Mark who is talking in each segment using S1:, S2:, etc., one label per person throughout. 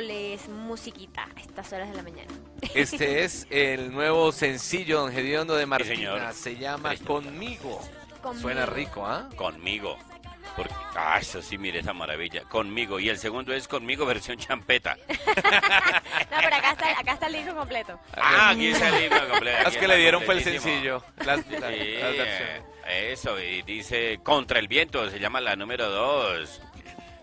S1: miércoles, musiquita a estas horas de la mañana.
S2: Este es el nuevo sencillo, don Gediondo de Martina.
S3: señor.
S2: Se llama Conmigo.
S1: Conmigo.
S2: Suena rico, ¿ah?
S3: Conmigo. Porque, ah, eso sí, mire esa maravilla. Conmigo. Y el segundo es conmigo versión champeta.
S1: No, pero acá está, acá está el disco completo.
S3: Ah, aquí está el libro completo.
S2: Las que le dieron fue el sencillo. Las, las-
S3: Sí,
S2: las
S3: eso, y dice Contra el viento, se llama la número dos.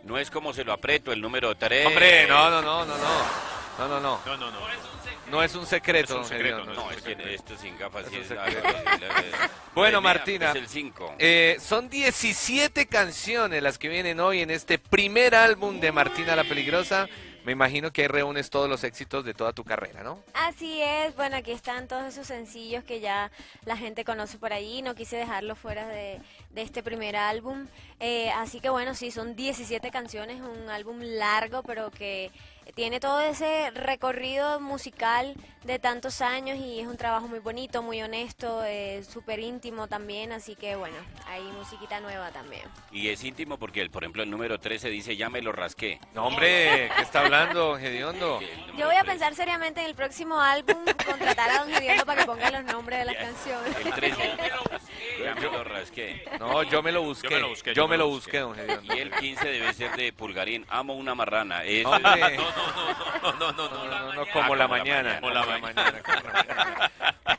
S3: No es como se lo aprieto, el número tres.
S2: Hombre, no, no, no, no, no. No, no, no.
S4: No, no, no.
S2: No es un secreto,
S4: Es un secreto.
S3: No, es que esto sin gafas sí
S2: Es un Bueno, Martina.
S3: Es el 5.
S2: Eh, son 17 canciones las que vienen hoy en este primer álbum de Martina la Peligrosa. Me imagino que ahí reúnes todos los éxitos de toda tu carrera, ¿no?
S1: Así es, bueno, aquí están todos esos sencillos que ya la gente conoce por ahí, no quise dejarlos fuera de, de este primer álbum, Eh, así que bueno, sí, son 17 canciones, un álbum largo, pero que tiene todo ese recorrido musical de tantos años y es un trabajo muy bonito, muy honesto, eh, súper íntimo también, así que bueno, hay musiquita nueva también.
S3: Y es íntimo porque, el, por ejemplo, el número 13 dice ya me lo rasqué.
S2: No, hombre, ¿qué está hablando, Gediondo?
S1: Yo voy a
S3: 13.
S1: pensar seriamente en el próximo álbum contratar a Don Gediondo para que ponga los nombres de las canciones.
S3: El 13. ya me lo rasqué.
S2: No, yo me lo busqué. Yo me lo busqué,
S4: yo me lo
S2: busqué, don Gediondo.
S3: Y el 15 debe ser de Pulgarín. Amo una marrana. Es,
S2: Hombre,
S4: No, no, no, no,
S2: no,
S4: no.
S2: no, no, como la mañana.
S4: Como la
S2: mañana, como la mañana.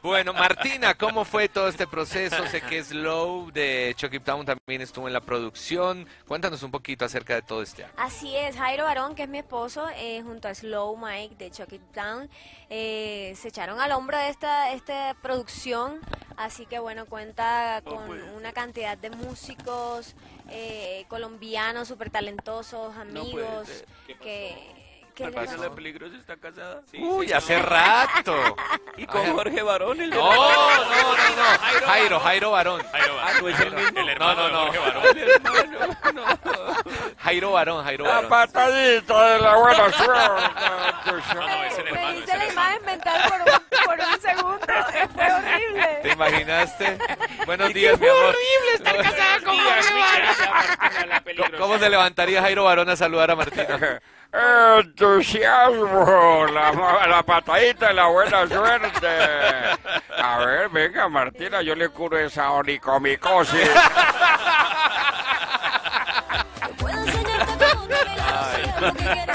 S2: Bueno, Martina, ¿cómo fue todo este proceso? Sé que Slow de Chucky Town también estuvo en la producción. Cuéntanos un poquito acerca de todo este año.
S1: Así es, Jairo Barón, que es mi esposo, eh, junto a Slow Mike de Chuck It Down, eh, se echaron al hombro de esta, esta producción. Así que bueno, cuenta con una cantidad de músicos eh, colombianos súper talentosos, amigos,
S3: ser. ¿Qué
S1: les-
S3: ¿Martina la peligrosa está casada? Sí,
S2: Uy,
S3: sí.
S2: hace rato.
S3: Y con Jorge Barón, el de
S2: No,
S3: la-
S2: no, no, no. Jairo, Jairo Barón.
S4: Jairo
S3: Ah, no es el mismo.
S4: El hermano
S2: No, no,
S4: de
S2: no.
S4: Jorge Barón.
S2: Jairo Barón, Jairo Barón.
S3: patadita de la buena
S4: No, no, es el
S1: Me
S4: hermano.
S1: hice la imagen mental por un, por un segundo, fue horrible.
S2: ¿Te imaginaste? Buenos días, mi amor.
S3: estar casada con
S2: ¿Cómo- ¿Cómo se levantaría Jairo Barón a saludar a Martina?
S3: Entusiasmo, la, la patadita y la buena suerte. A ver, venga, Martina, yo le curo esa onicomicosis.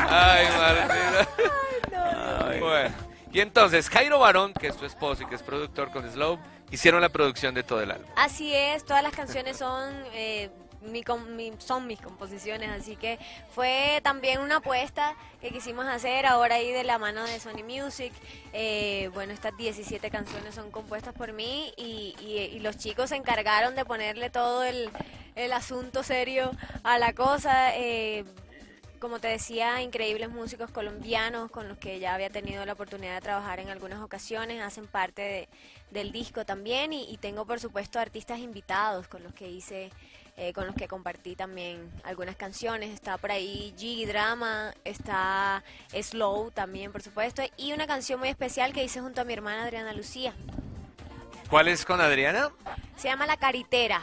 S2: Ay, Martina. Bueno, y entonces, Jairo Barón, que es tu esposo y que es productor con Slow, hicieron la producción de todo el álbum.
S1: Así es, todas las canciones son, eh, mi mi- son mis composiciones, así que fue también una apuesta que quisimos hacer ahora ahí de la mano de Sony Music. Eh, bueno, estas 17 canciones son compuestas por mí y, los chicos se encargaron de ponerle todo el, asunto serio a la cosa. eh, como te decía, increíbles músicos colombianos con los que ya había tenido la oportunidad de trabajar en algunas ocasiones, hacen parte de- del disco también y tengo por supuesto artistas invitados con los que hice, eh, con los que compartí también algunas canciones. Está por ahí G Drama, está Slow también por supuesto y una canción muy especial que hice junto a mi hermana Adriana Lucía.
S2: ¿Cuál es con Adriana?
S1: Se llama La Caritera.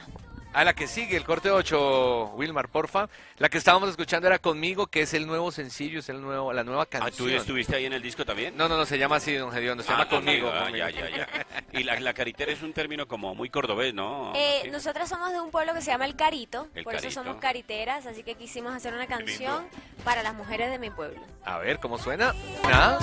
S2: A la que sigue, el corte 8, Wilmar, porfa. La que estábamos escuchando era Conmigo, que es el nuevo sencillo, es el nuevo, la nueva
S3: Ah, ¿Tú
S2: canción.
S3: estuviste ahí en el disco también?
S2: No, no, no, se llama así, don Gediondo, se llama
S3: Ah,
S2: Conmigo.
S3: Ah,
S2: conmigo.
S3: ya, ya, ya. Y la, la caritera es un término como muy cordobés, ¿no?
S1: Eh,
S3: Sí.
S1: Nosotras somos de un pueblo que se llama El Carito,
S3: El
S1: por eso somos cariteras, así que quisimos hacer una canción para las mujeres de mi pueblo.
S2: A ver, ¿cómo suena? ¿Ah?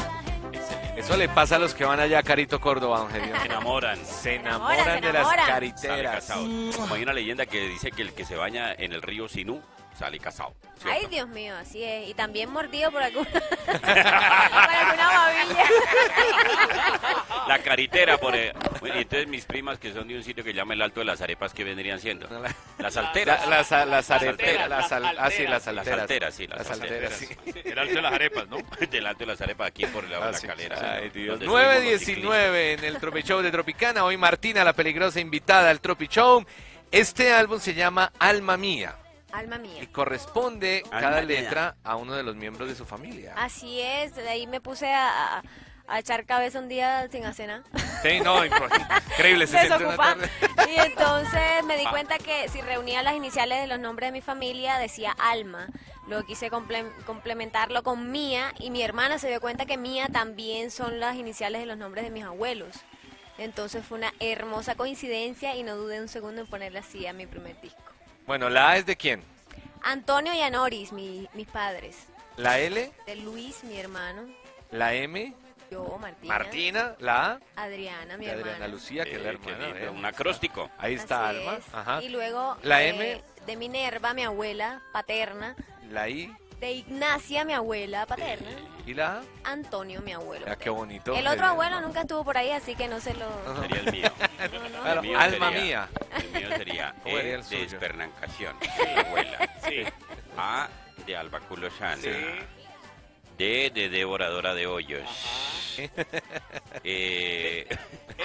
S2: Eso le pasa a los que van allá a Carito, Córdoba, don
S3: Se enamoran.
S2: Se
S1: enamoran,
S2: de las
S1: enamoran.
S2: Cariteras.
S3: Como hay una leyenda que dice que el que se baña en el río Sinú sale casado. ¿cierto?
S1: Ay, Dios mío, así es. Y también mordido por alguna, por alguna babilla.
S3: La caritera, por eh, bueno, y entonces mis primas que son de un sitio que llama el Alto de las Arepas, ¿qué vendrían siendo? Las alteras.
S2: La- las, las areteras,
S3: alteras.
S2: las, ah, sí, las
S3: Las
S2: alteras.
S3: alteras, sí, las
S2: Las alteras, sí.
S3: alteras.
S4: El alto de las arepas, ¿no?
S3: Del Alto de las Arepas, aquí por la, la
S2: Ah, sí.
S3: calera.
S2: Ay, Dios.
S3: subimos los
S2: 9.19 en el Tropi Show de Tropicana. Hoy Martina, la peligrosa invitada al Tropi Show. Este álbum se llama Alma Mía
S1: Alma
S2: y
S1: mía.
S2: corresponde
S3: Alma
S2: cada
S3: mía.
S2: letra a uno de los miembros de su familia.
S1: Así es. De ahí me puse a, a- a echar cabeza un día sin hacer nada.
S2: Sí, no, increíble. Se.
S1: Y entonces me
S2: Ah.
S1: di cuenta que si reunía las iniciales de los nombres de mi familia decía alma. Luego quise comple- complementarlo con Mía y mi hermana se dio cuenta que Mía también son las iniciales de los nombres de mis abuelos. Entonces fue una hermosa coincidencia y no dudé un segundo en ponerle así a mi primer disco.
S2: Bueno, ¿la A es de quién?
S1: Antonio y Anoris, mi- mis padres.
S2: ¿La L?
S1: De Luis, mi hermano.
S2: ¿La M?
S1: Yo, Martina.
S2: Martina. ¿La A?
S1: Adriana, mi
S2: De
S1: hermana.
S2: Adriana Lucía, que es la
S3: Eh, qué
S2: hermana.
S3: lindo,
S2: ¿eh?
S3: un acróstico.
S2: Ahí está
S1: Así
S2: Alma.
S1: es.
S2: Ajá.
S1: Y luego
S2: La
S1: eh,
S2: M.
S1: de Minerva, mi abuela paterna.
S2: La I
S1: De Ignacia, mi abuela paterna.
S2: y la A.
S1: Antonio, mi abuelo.
S2: Ah, qué
S1: paterno.
S2: bonito.
S1: El otro abuelo nunca estuvo por ahí, así que no se lo...
S3: Sería el mío.
S1: no, no.
S2: Claro,
S3: El mío
S2: alma
S3: sería-
S2: mía.
S3: El mío sería
S2: ¿Cómo sería
S3: E
S2: el
S3: de
S2: suyo?
S3: espernancación, de la abuela.
S4: Sí.
S3: A de albaculosana.
S4: Sí.
S3: D de devoradora de hoyos. Eh,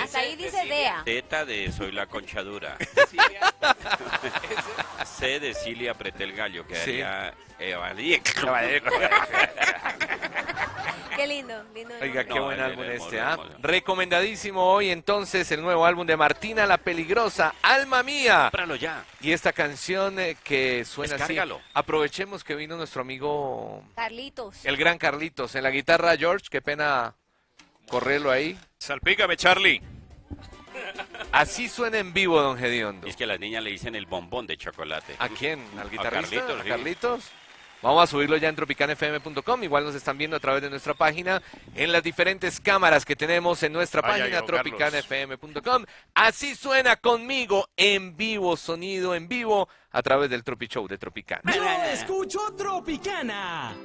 S1: Hasta ahí dice Dea.
S3: Z de soy la conchadura. C de Cilia apreté el gallo, que
S2: Sí.
S3: haría.
S1: Qué lindo, lindo.
S2: Oiga, qué
S3: No,
S2: buen álbum
S3: hermoso,
S2: este, ¿ah?
S3: hermoso.
S2: Recomendadísimo hoy entonces el nuevo álbum de Martina la Peligrosa, Alma Mía.
S3: Cómpralo ya.
S2: Y esta canción eh, que suena así. Aprovechemos que vino nuestro amigo
S1: Carlitos.
S2: el gran Carlitos en la guitarra George, qué pena correrlo ahí.
S4: Salpícame, Charlie.
S2: Así suena en vivo Don Gediondo.
S3: Y es que a las niñas le dicen el bombón de chocolate.
S2: ¿A quién? ¿Al guitarrista?
S3: Carlitos,
S2: ¿A
S3: sí.
S2: Carlitos? Vamos a subirlo ya en tropicanfm.com. Igual nos están viendo a través de nuestra página en las diferentes cámaras que tenemos en nuestra
S4: Vaya,
S2: página tropicanfm.com. Así suena conmigo en vivo, sonido en vivo a través del Tropi Show de Tropicana.
S5: Yo escucho Tropicana.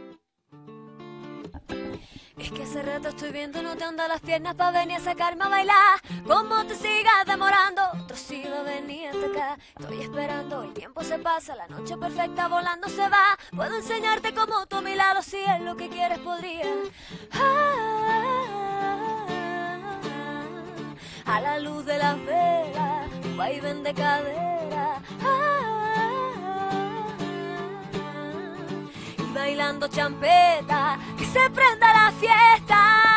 S1: Es que hace rato estoy viendo no te andan las piernas para venir a sacarme a bailar. Como te sigas demorando, otro sí va hasta acá. Estoy esperando, el tiempo se pasa, la noche perfecta volando se va. Puedo enseñarte como tú a mi lado, si es lo que quieres podría. Ah, a la luz de las velas, un vaivén de cadera. Ah, bailando champeta, que se prenda la fiesta.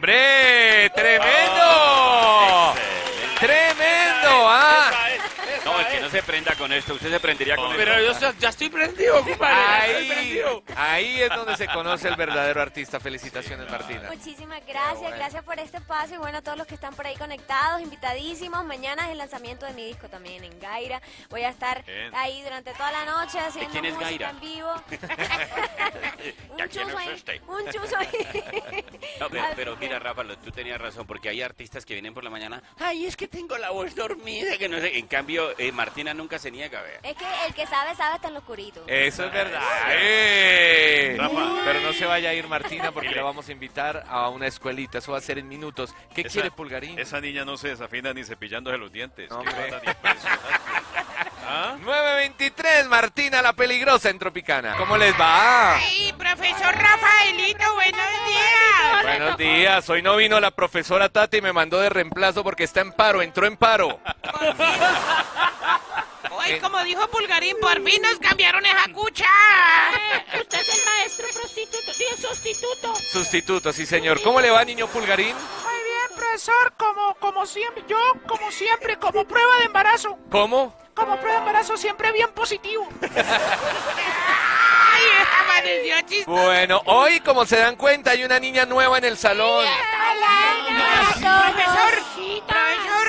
S4: Hombre.
S2: ¡Tremendo! ¡Tremendo! ¡Ah!
S3: No, el que no se prenda con esto, usted se prendería con
S4: Pero
S3: esto.
S4: yo ya estoy prendido, compadre.
S2: Ahí,
S4: prendido.
S2: ahí es donde se conoce el verdadero artista. Felicitaciones, Martina.
S1: Muchísimas gracias, gracias por este espacio y bueno a todos los que están por ahí conectados, invitadísimos. Mañana es el lanzamiento de mi disco también en Gaira. Voy a estar
S4: Bien.
S1: ahí durante toda la noche haciendo
S3: quién es
S1: música
S3: Gaira?
S1: en vivo.
S3: ¿Ya
S1: un
S3: quién
S1: chuzo
S3: es
S1: ahí, un chuzo ahí.
S3: No, pero, pero mira, Rafa, tú tenías razón, porque hay artistas que vienen por la mañana, ay, es que tengo la voz dormida, que no sé. En cambio, eh, Martina nunca se niega, vea.
S1: Es que el que sabe, sabe hasta en lo oscurito.
S2: Eso es verdad. ¡Eh!
S4: Rafa.
S2: Pero no se vaya a ir Martina porque le vamos a invitar a una escuelita. Eso va a ser en minutos. ¿Qué
S4: Esa-
S2: quiere Pulgarín?
S4: Esa niña no se desafina ni cepillándose los dientes.
S2: No.
S4: ¿Ah?
S2: 923, Martina la peligrosa en Tropicana. ¿Cómo les va?
S6: ¡Ay, profesor Rafaelito, buenos días!
S2: Buenos días. Hoy no vino la profesora Tati y me mandó de reemplazo porque está en paro. Entró en paro.
S6: Hoy, como dijo Pulgarín, por fin nos cambiaron esa cucha.
S7: Usted es el maestro prostituto, digo, sustituto.
S2: Sustituto, sí señor. ¿Cómo le va, niño Pulgarín?
S6: Muy bien, profesor, como, como siempre, yo, como siempre, como prueba de embarazo,
S2: ¿Cómo?
S6: como prueba de embarazo, siempre bien positivo. ¡Ay, amaneció chistoso!
S2: Bueno, hoy, como se dan cuenta, hay una niña nueva en el salón.
S6: Profesor, profesor,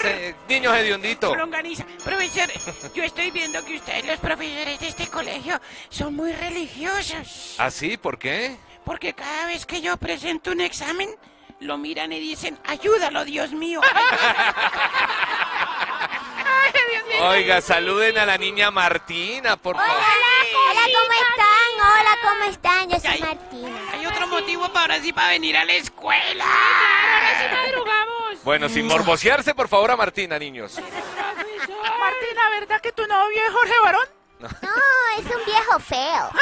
S2: Se- niño hediondito.
S6: Longaniza, profesor, yo estoy viendo que ustedes, los profesores de este colegio, son muy religiosos.
S2: ¿Ah, sí? ¿Por qué?
S6: Porque cada vez que yo presento un examen, lo miran y dicen, ayúdalo, Dios mío. Ay, Dios mío.
S2: Oiga, saluden a la niña Martina, por favor.
S8: Hola, ¿cómo están? Hola, ¿cómo están? Yo soy. Martina.
S6: Hay otro motivo para ahora sí para venir a la escuela.
S7: Ahora sí madrugamos.
S2: Bueno, sin morbosearse, por favor, a Martina, niños.
S6: Martina, ¿verdad que tu novio es Jorge Barón?
S8: No, es un viejo feo.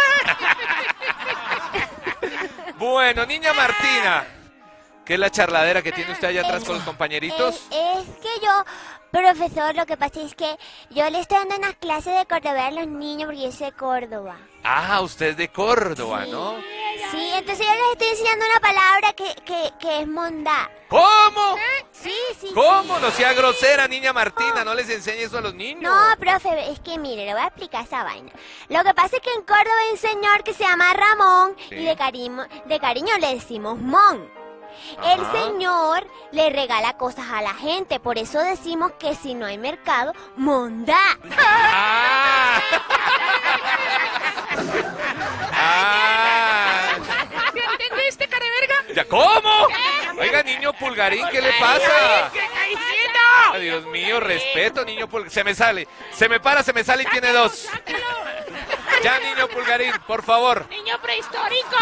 S2: Bueno, niña Martina, ¿qué es la charladera que tiene usted allá atrás con los compañeritos?
S8: Eh, es que yo, profesor, lo que pasa es que yo le estoy dando unas clases de Córdoba a los niños porque yo soy de Córdoba.
S2: Ah, usted es de Córdoba, ¿no?
S8: Sí, entonces yo les estoy enseñando una palabra que, que, que es mondá.
S2: ¿Cómo?
S8: Sí, sí.
S2: ¿Cómo?
S8: sí.
S2: No sea grosera, niña Martina, no les enseñe eso a los niños.
S8: No, profe, es que mire, le voy a explicar esa vaina. Lo que pasa es que en Córdoba hay un señor que se llama Ramón
S2: Sí.
S8: y de cariño, de cariño le decimos Mon. El señor le regala cosas a la gente, por eso decimos que si no hay mercado, mondá.
S2: Ah. Ah.
S6: ¿Me entendiste, careverga?
S2: ¿Ya cómo? Niño pulgarín, ¿qué le pasa?
S6: ¿Qué está diciendo?
S2: Ay, Dios mío, respeto, niño pulgarín. Se me sale, se me para, se me sale y tiene dos. Ya, niño pulgarín, por favor.
S7: Niño prehistórico.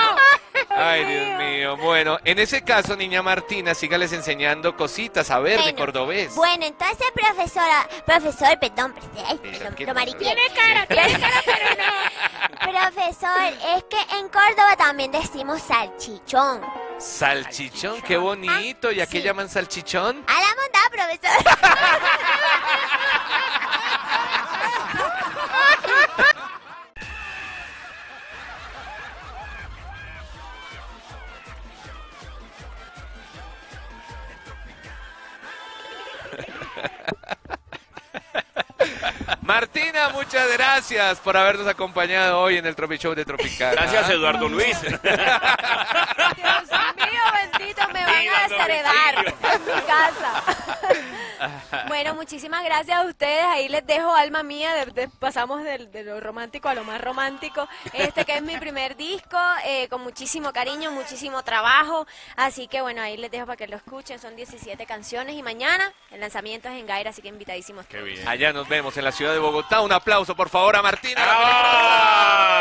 S2: Ay, Dios mío. Bueno, en ese caso, niña Martina, sígales enseñando cositas a ver de cordobés.
S8: Bueno, entonces, profesora, profesor, perdón, lo mariqué.
S7: Tiene cara, tiene cara, pero no.
S8: Profesor, es que en Córdoba también decimos salchichón.
S2: Salchichón, qué bonito. ¿Y a qué
S8: Sí.
S2: llaman salchichón?
S8: A la mondá, profesor.
S2: Martina, muchas gracias por habernos acompañado hoy en el Tropi Show de Tropical.
S3: Gracias, Eduardo Luis.
S1: Dios mío, bendito, me van a
S3: Viva
S1: desheredar
S3: domicilio.
S1: en mi casa. Bueno, muchísimas gracias a ustedes. Ahí les dejo alma mía. de- de- pasamos de, lo romántico a lo más romántico. Este que es mi primer disco, eh, con muchísimo cariño, muchísimo trabajo. Así que bueno, ahí les dejo para que lo escuchen. Son 17 canciones y mañana el lanzamiento es en Gaira, así que invitadísimos.
S4: Qué bien.
S2: Allá nos vemos en la ciudad de Bogotá. Un aplauso, por favor, a Martina.
S3: ¡Ah!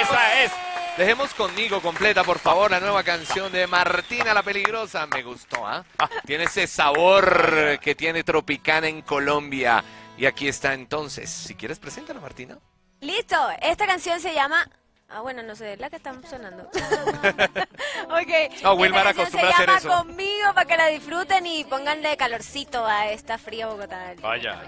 S3: Esa es.
S2: Dejemos conmigo completa, por favor, la nueva canción de Martina la Peligrosa. Me gustó, ¿ah? Tiene ese sabor que tiene Tropicana en Colombia. Y aquí está entonces. Si quieres, preséntala, Martina.
S1: Listo, esta canción se llama... Ah, bueno, no sé, es la que están sonando. ok.
S2: No, Wilmar acostumbra a
S1: se
S2: hacer
S1: llama
S2: eso.
S1: conmigo para que la disfruten y pónganle calorcito a esta fría Bogotá.
S4: Vaya.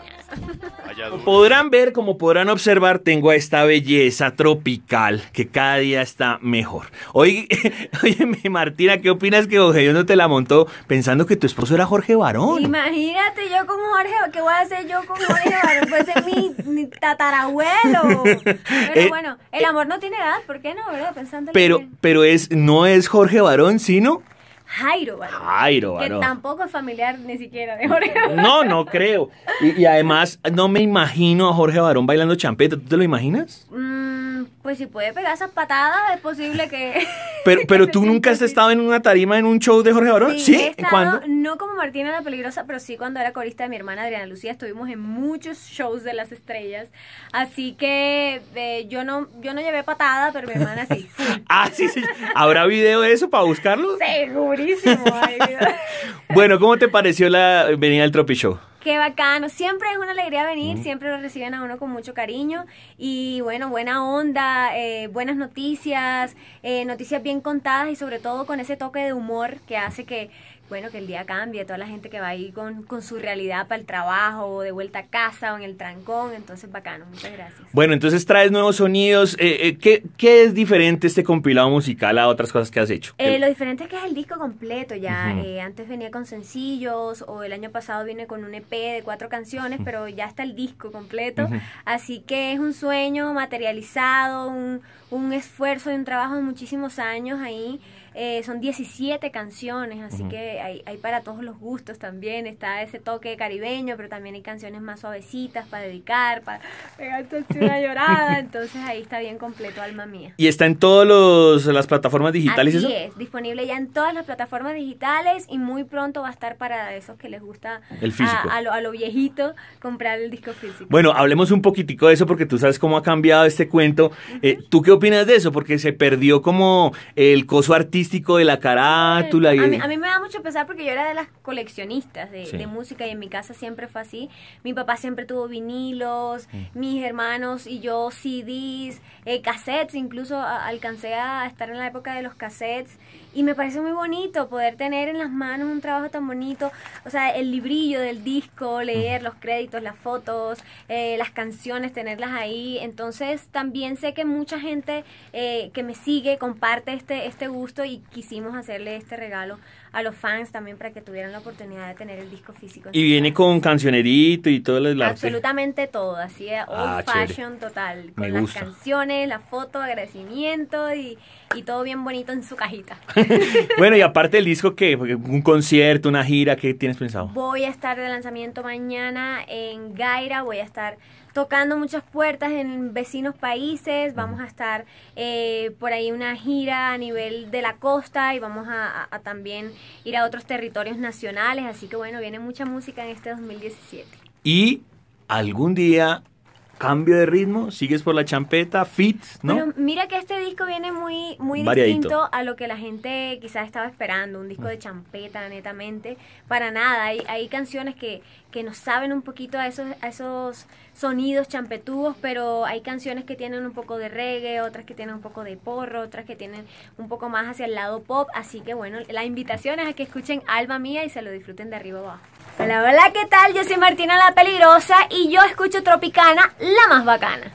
S4: Vaya
S9: Como
S4: duro.
S9: podrán ver, como podrán observar, tengo a esta belleza tropical que cada día está mejor. Oye, oye, Martina, ¿qué opinas que Jorge no te la montó pensando que tu esposo era Jorge Barón?
S1: Imagínate yo con Jorge, ¿qué voy a hacer yo con Jorge? Barón? Puede ser mi, mi tatarabuelo. Pero
S9: Eh,
S1: bueno, el amor no tiene edad, ¿por qué no, verdad? Pensando
S9: Pero, pero es, no es Jorge Barón, sino
S1: Jairo Barón.
S9: Jairo
S1: Que
S9: Barón.
S1: tampoco es familiar ni siquiera de Jorge Barón.
S9: No, no creo. Y, y además, no me imagino a Jorge Barón bailando champeta. ¿Tú te lo imaginas?
S1: Mm, pues si puede pegar esas patadas, es posible que...
S9: Pero, pero tú nunca has estado en una tarima en un show de Jorge Barón.
S1: Sí,
S9: ¿Sí?
S1: estado,
S9: ¿Cuándo?
S1: no como Martina la Peligrosa, pero sí cuando era corista de mi hermana Adriana Lucía, estuvimos en muchos shows de las estrellas. Así que eh, yo no yo no llevé patada, pero mi hermana sí.
S9: Ah, sí, sí. ¿Habrá video de eso para buscarlo?
S1: Segurísimo. ay.
S9: Bueno, ¿cómo te pareció la venida del Tropi Show?
S1: Qué bacano, siempre es una alegría venir, siempre lo reciben a uno con mucho cariño. Y bueno, buena onda, eh, buenas noticias, eh, noticias bien contadas y sobre todo con ese toque de humor que hace que, bueno, que el día cambie, toda la gente que va ahí con, con su realidad para el trabajo o de vuelta a casa o en el trancón, entonces bacano, muchas gracias.
S9: Bueno, entonces traes nuevos sonidos. Eh, eh, ¿qué, qué es diferente este compilado musical a otras cosas que has hecho?
S1: Eh, lo diferente es que es el disco completo ya. Eh, antes venía con sencillos o el año pasado vine con un EP de cuatro canciones, pero ya está el disco completo. Así que es un sueño materializado, un, un esfuerzo y un trabajo de muchísimos años ahí. Eh, son 17 canciones, así
S9: Ujú.
S1: que hay, hay para todos los gustos también. Está ese toque caribeño, pero también hay canciones más suavecitas para dedicar, para una llorada. Entonces ahí está bien completo, alma mía.
S9: ¿Y está en todas las plataformas digitales
S1: Así
S9: eso?
S1: es, disponible ya en todas las plataformas digitales y muy pronto va a estar para esos que les gusta
S9: El físico.
S1: A, a lo, a lo viejito comprar el disco físico.
S9: Bueno, hablemos un poquitico de eso porque tú sabes cómo ha cambiado este cuento. Eh, ¿Tú qué opinas de eso? Porque se perdió como el coso artístico artístico de la carátula. y
S1: A
S9: de-
S1: mí, a mí me da mucho pesar porque yo era de las coleccionistas de,
S9: Sí.
S1: de música y en mi casa siempre fue así. Mi papá siempre tuvo vinilos,
S9: Mm.
S1: mis hermanos y yo CDs, eh, cassettes, incluso a- alcancé a estar en la época de los cassettes y me parece muy bonito poder tener en las manos un trabajo tan bonito, o sea, el librillo del disco, leer los créditos, las fotos, eh, las canciones, tenerlas ahí. Entonces también sé que mucha gente eh, que me sigue comparte este, este gusto y quisimos hacerle este regalo a los fans también para que tuvieran la oportunidad de tener el disco físico.
S9: Y viene con cancionerito y todo el.
S1: Absolutamente todo, así old
S9: Ah, chévere.
S1: fashion total, con
S9: Me
S1: las
S9: gusta.
S1: canciones, la foto, agradecimiento y, y todo bien bonito en su cajita.
S9: Bueno, y aparte del disco, ¿qué? Un concierto, una gira, ¿qué tienes pensado?
S1: Voy a estar de lanzamiento mañana en Gaira, voy a estar tocando muchas puertas en vecinos países, vamos a estar eh, por ahí una gira a nivel de la costa y vamos a, a- a también ir a otros territorios nacionales, así que bueno, viene mucha música en este 2017.
S9: Y algún día, cambio de ritmo, sigues por la champeta, fit, ¿no?
S1: Bueno, mira que este disco viene muy, muy
S9: Variadito.
S1: distinto a lo que la gente quizás estaba esperando, un disco de champeta, netamente. Para nada, hay, hay canciones que, que nos saben un poquito a esos, a esos sonidos champetúos, pero hay canciones que tienen un poco de reggae, otras que tienen un poco de porro, otras que tienen un poco más hacia el lado pop. Así que bueno, la invitación es a que escuchen Alma Mía y se lo disfruten de arriba abajo. Hola, hola, ¿qué tal? Yo soy Martina la Peligrosa y yo escucho Tropicana, la más bacana.